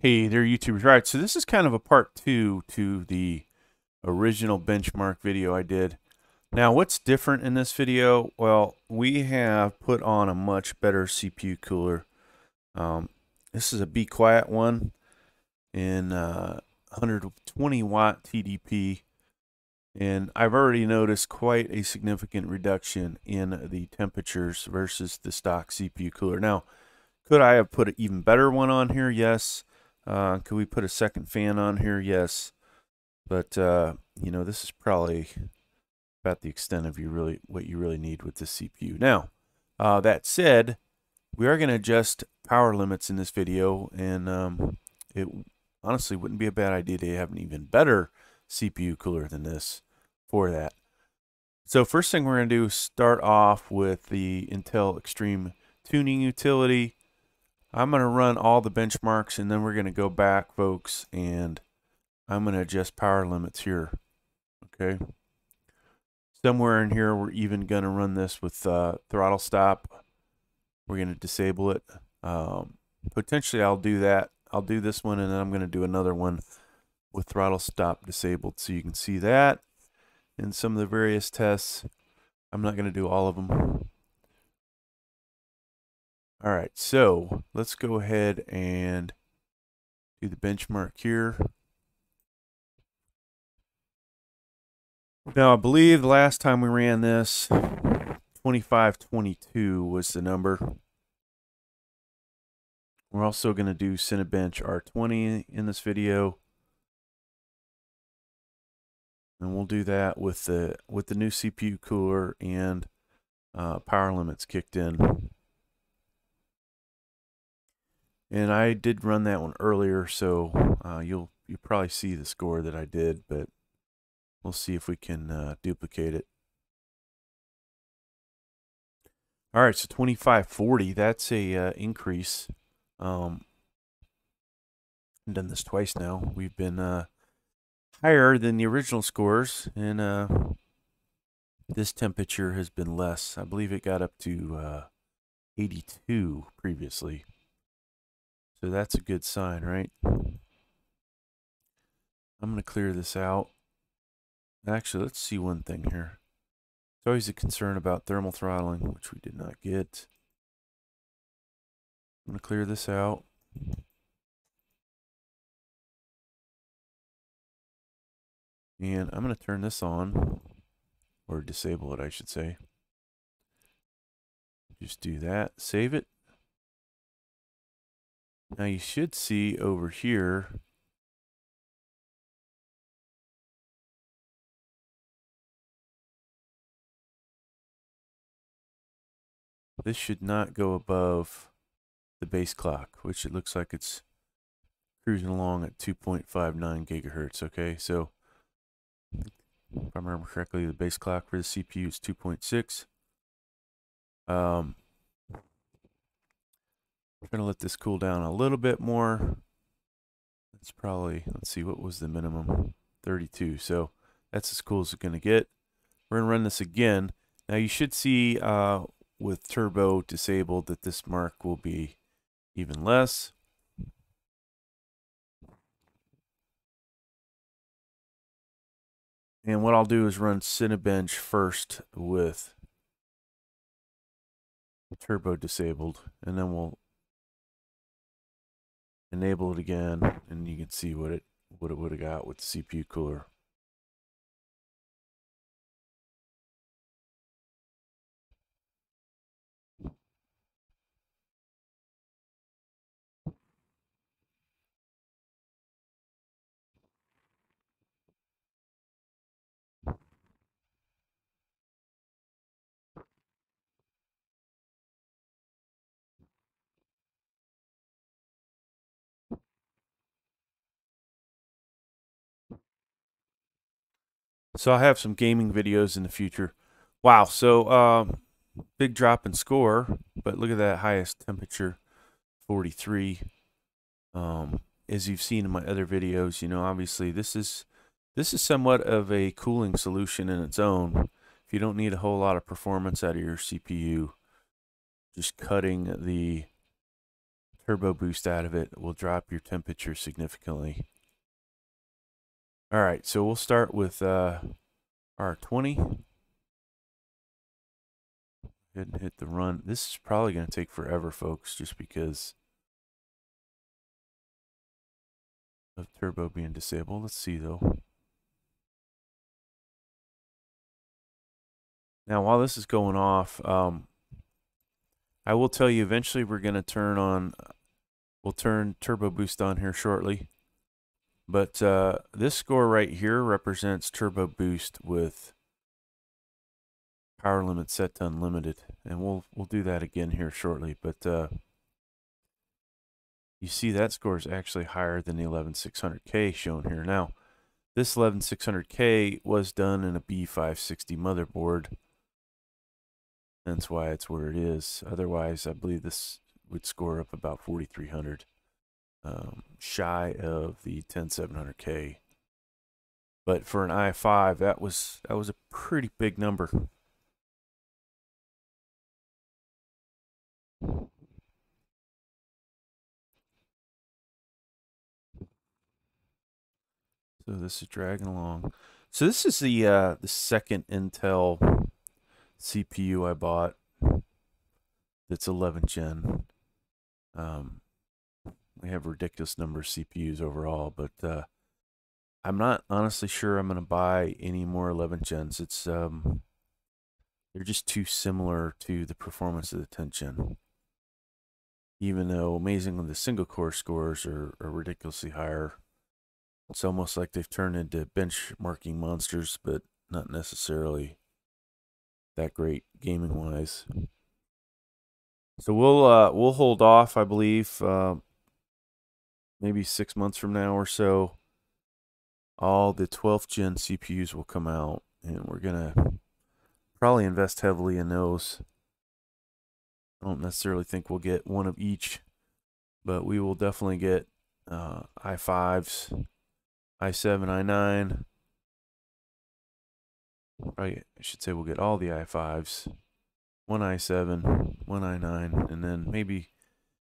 Hey there, YouTubers. Right, so this is kind of a part two to the original benchmark video I did. Now, what's different in this video? Well, we have put on a much better CPU cooler. Um, this is a Be Quiet one in uh, 120 watt TDP. And I've already noticed quite a significant reduction in the temperatures versus the stock CPU cooler. Now, could I have put an even better one on here? Yes. Uh, could we put a second fan on here? Yes. But, uh, you know, this is probably about the extent of you really what you really need with this CPU. Now, uh, that said, we are going to adjust power limits in this video, and um, it honestly wouldn't be a bad idea to have an even better CPU cooler than this for that. So first thing we're going to do is start off with the Intel Extreme Tuning Utility. I'm going to run all the benchmarks and then we're going to go back, folks, and I'm going to adjust power limits here. Okay. Somewhere in here, we're even going to run this with uh, ThrottleStop. We're going to disable it. Um, potentially, I'll do that. I'll do this one, and then I'm going to do another one with ThrottleStop disabled so you can see that in some of the various tests. I'm not going to do all of them. All right, so let's go ahead and do the benchmark here. Now, I believe the last time we ran this, 2522 was the number. We're also going to do Cinebench R20 in this video. And we'll do that with the with the new CPU cooler and uh, power limits kicked in. And I did run that one earlier, so uh, you'll you probably see the score that I did, but we'll see if we can uh, duplicate it. All right, so 2540, that's a uh, increase. Um, I've done this twice now. We've been uh, higher than the original scores, and uh, this temperature has been less. I believe it got up to uh, 82 previously. So that's a good sign, right? I'm going to clear this out. Actually, let's see one thing here. It's always a concern about thermal throttling, which we did not get. I'm going to clear this out. And I'm going to turn this on, or disable it, I should say. Just do that, save it. Now you should see over here this should not go above the base clock, which it looks like it's cruising along at 2.59 gigahertz. Okay, so if I remember correctly, the base clock for the CPU is 2.6. Um, we're going to let this cool down a little bit more. It's probably, let's see, what was the minimum? 32. So that's as cool as it's going to get. We're going to run this again. Now you should see uh, with turbo disabled that this mark will be even less. And what I'll do is run Cinebench first with turbo disabled, and then we'll enable it again, and you can see what it what it would have got with the CPU cooler. So I have some gaming videos in the future. Wow, so um, big drop in score, but look at that highest temperature, 43. Um, as you've seen in my other videos, you know, obviously this is this is somewhat of a cooling solution in its own. If you don't need a whole lot of performance out of your CPU, just cutting the turbo boost out of it will drop your temperature significantly. All right, so we'll start with uh, R20. Go ahead and hit the run. This is probably going to take forever, folks, just because of turbo being disabled. Let's see, though. Now, while this is going off, um, I will tell you eventually we're going to turn on, we'll turn turbo boost on here shortly. But uh, this score right here represents turbo boost with power limit set to unlimited. And we'll, we'll do that again here shortly. But uh, you see that score is actually higher than the 11600K shown here. Now, this 11600K was done in a B560 motherboard. That's why it's where it is. Otherwise, I believe this would score up about 4300 um, shy of the 10700K. But for an i5, that was that was a pretty big number. So this is dragging along. So this is the uh, the second Intel CPU I bought. That's 11 gen. Um, have ridiculous number of CPUs overall, but uh, I'm not honestly sure I'm going to buy any more 11 gens. It's um, they're just too similar to the performance of the 10 gen. Even though amazingly the single core scores are, are ridiculously higher it's almost like they've turned into benchmarking monsters, but not necessarily that great gaming wise. So we'll uh, we'll hold off, I believe, uh, maybe six months from now or so. All the 12th gen CPUs will come out, and we're gonna probably invest heavily in those. I don't necessarily think we'll get one of each, but we will definitely get uh, i5s i7, i9. Right, I should say we'll get all the i5s. One i7, one i9, and then maybe,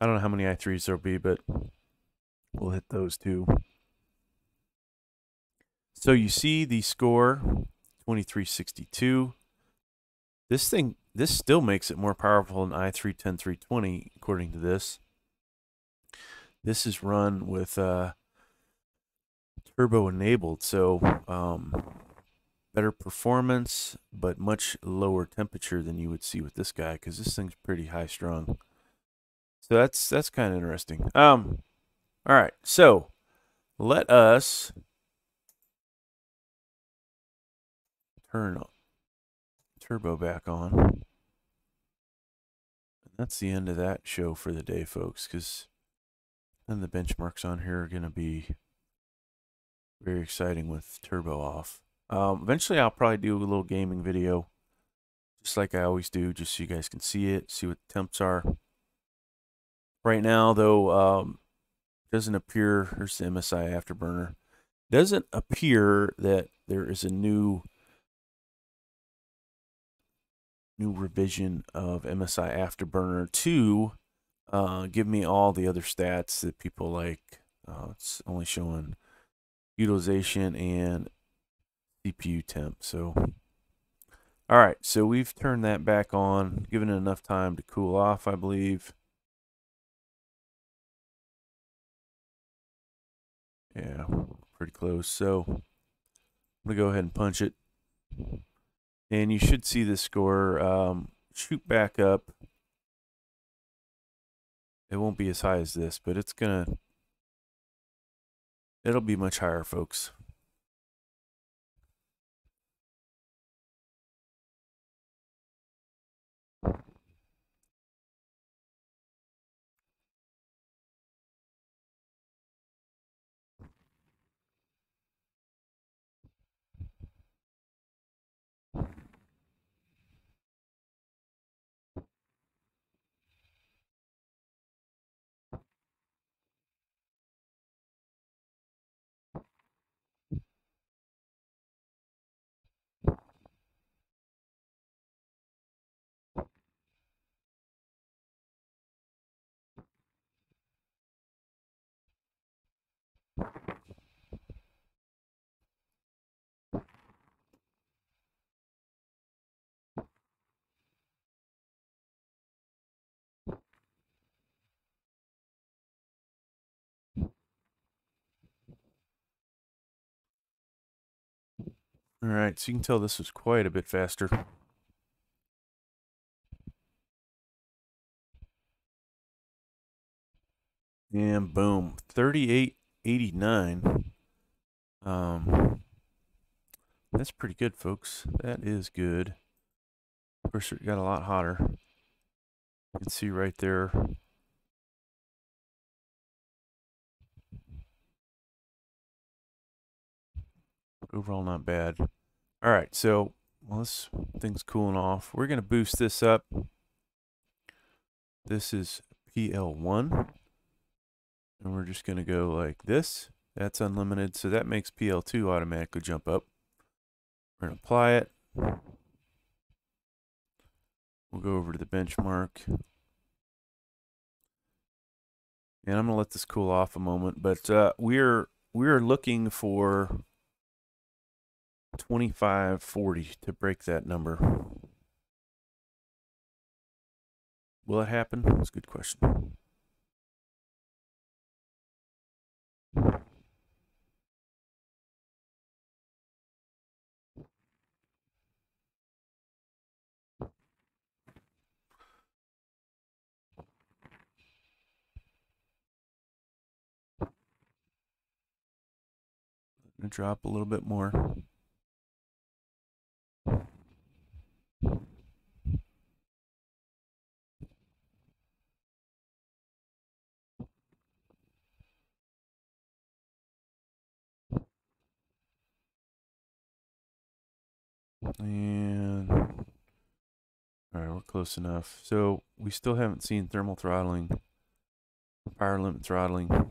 I don't know how many i3s there'll be, but we'll hit those too. So you see the score, 2362. This thing, this still makes it more powerful than i3 10320, according to this. This is run with uh, turbo enabled, so um, better performance, but much lower temperature than you would see with this guy because this thing's pretty high strung. So that's that's kind of interesting. Um, all right, so let us turn turbo back on. That's the end of that show for the day, folks, because then the benchmarks on here are going to be very exciting with turbo off. Um, eventually, I'll probably do a little gaming video, just like I always do, just so you guys can see it, see what the temps are. Right now, though, um, doesn't appear, here's the MSI Afterburner, doesn't appear that there is a new new revision of MSI Afterburner to uh, give me all the other stats that people like. Uh, it's only showing utilization and CPU temp. So, all right, so we've turned that back on, given it enough time to cool off, I believe. Yeah, pretty close. So I'm going to go ahead and punch it. And you should see the score um, shoot back up. It won't be as high as this, but it's going to It'll be much higher, folks. All right, so you can tell this was quite a bit faster. And boom, 38.89. Um, that's pretty good, folks. That is good. Of course, it got a lot hotter. You can see right there. Overall, not bad. All right, so this thing's cooling off. We're going to boost this up. This is PL1. And we're just going to go like this. That's unlimited, so that makes PL2 automatically jump up. We're going to apply it. We'll go over to the benchmark. And I'm going to let this cool off a moment, but uh, we're we're looking for 2540 to break that number. Will it happen? That's a good question. drop a little bit more. And all right, we're close enough. So we still haven't seen thermal throttling, power limit throttling. So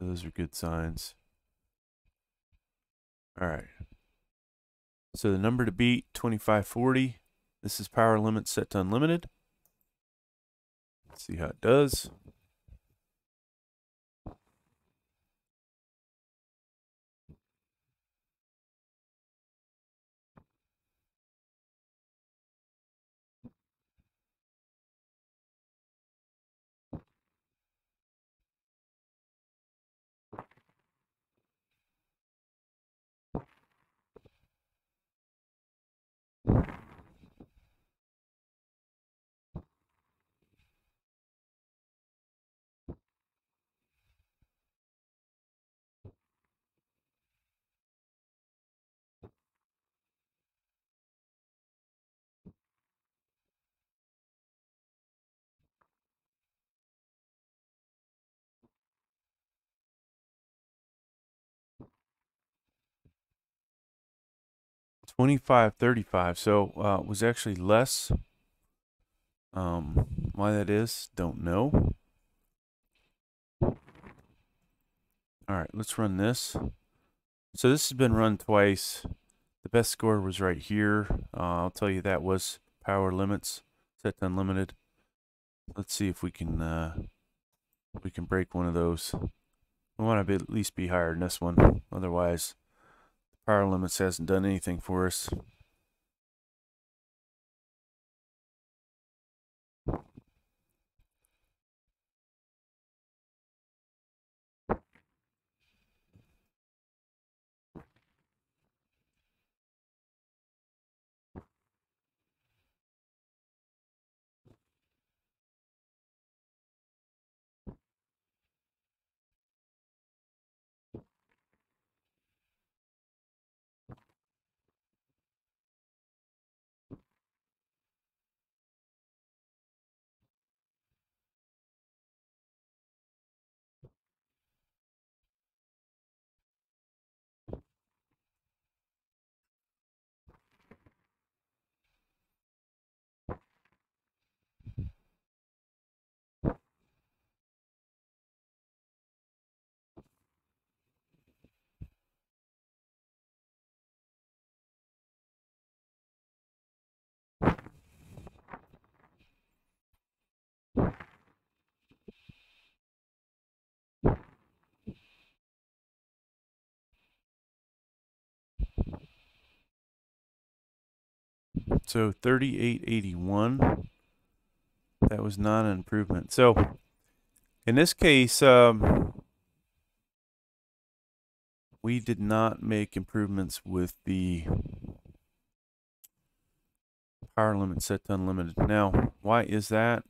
those are good signs. All right. So the number to beat, 2540. This is power limit set to unlimited. Let's see how it does. 2535. So uh, was actually less. Um, why that is, don't know. All right, let's run this. So this has been run twice. The best score was right here. Uh, I'll tell you that was power limits set to unlimited. Let's see if we can uh, we can break one of those. We want to be, at least be higher than this one. Otherwise, Power limits hasn't done anything for us. So 3881, that was not an improvement. So in this case, um, we did not make improvements with the power limit set to unlimited. Now, why is that?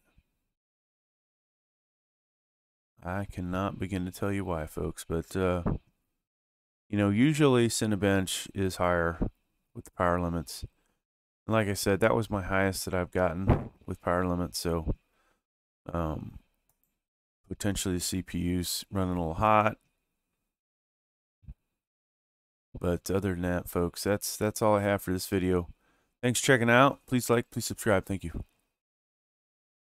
I cannot begin to tell you why, folks, but uh, you know, usually Cinebench is higher with the power limits. And like I said, that was my highest that I've gotten with power limits, so um, potentially the CPU's running a little hot. But other than that, folks, that's that's all I have for this video. Thanks for checking out. Please like, please subscribe. Thank you.